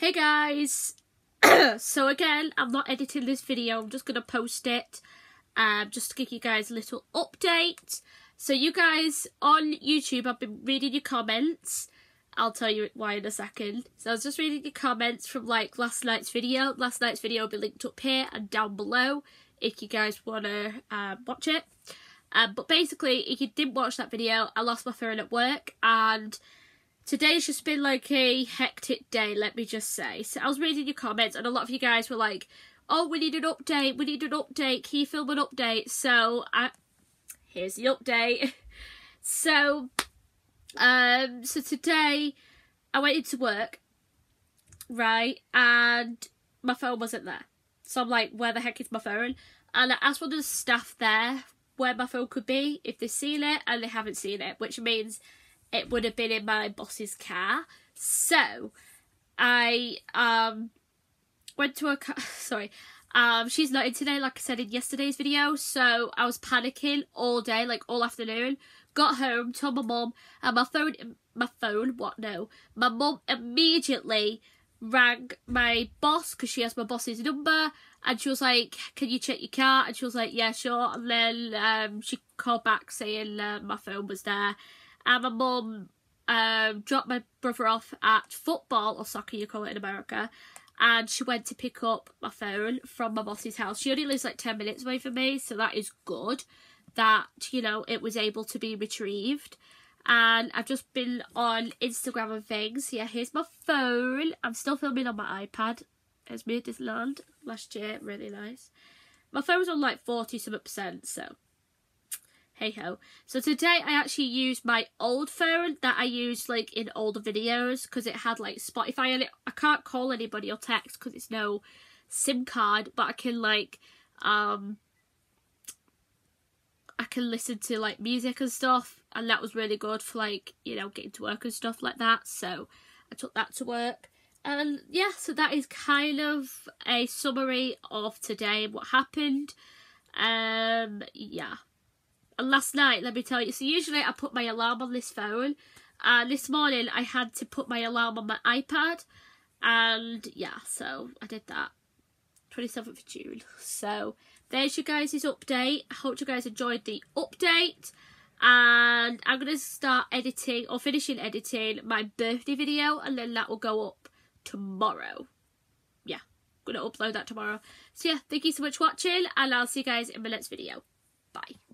Hey guys! so again, I'm not editing this video, I'm just going to post it um, just to give you guys a little update. So you guys on YouTube, I've been reading your comments. I'll tell you why in a second. So I was just reading your comments from like last night's video. Last night's video will be linked up here and down below if you guys want to uh, watch it. Um, but basically, if you didn't watch that video, I lost my phone at work and Today's just been like a hectic day, let me just say. So I was reading your comments and a lot of you guys were like, oh, we need an update, we need an update, can you film an update? So I, here's the update. so, um, so today I went into work, right, and my phone wasn't there. So I'm like, where the heck is my phone? And I asked one of the staff there where my phone could be, if they've seen it, and they haven't seen it, which means it would have been in my boss's car. So I um went to a car sorry. Um she's not in today like I said in yesterday's video, so I was panicking all day, like all afternoon. Got home, told my mum, and my phone my phone, what no. My mum immediately rang my boss because she has my boss's number and she was like can you check your car and she was like yeah sure and then um, she called back saying uh, my phone was there and my mum um, dropped my brother off at football or soccer, you call it in America, and she went to pick up my phone from my boss's house. She only lives like 10 minutes away from me, so that is good that, you know, it was able to be retrieved. And I've just been on Instagram and things. Yeah, here's my phone. I'm still filming on my iPad. It's me at Disneyland last year. Really nice. My phone was on like 40 some percent, so hey ho. So today I actually used my old phone that I used like in older videos because it had like Spotify and it. I can't call anybody or text because it's no SIM card, but I can like um I can listen to like music and stuff and that was really good for like, you know, getting to work and stuff like that. So I took that to work. And yeah, so that is kind of a summary of today and what happened. Um yeah. And last night, let me tell you, so usually I put my alarm on this phone. And this morning I had to put my alarm on my iPad. And yeah, so I did that. 27th of June. So there's you guys' update. I hope you guys enjoyed the update. And I'm going to start editing or finishing editing my birthday video. And then that will go up tomorrow. Yeah, I'm going to upload that tomorrow. So yeah, thank you so much for watching. And I'll see you guys in my next video. Bye.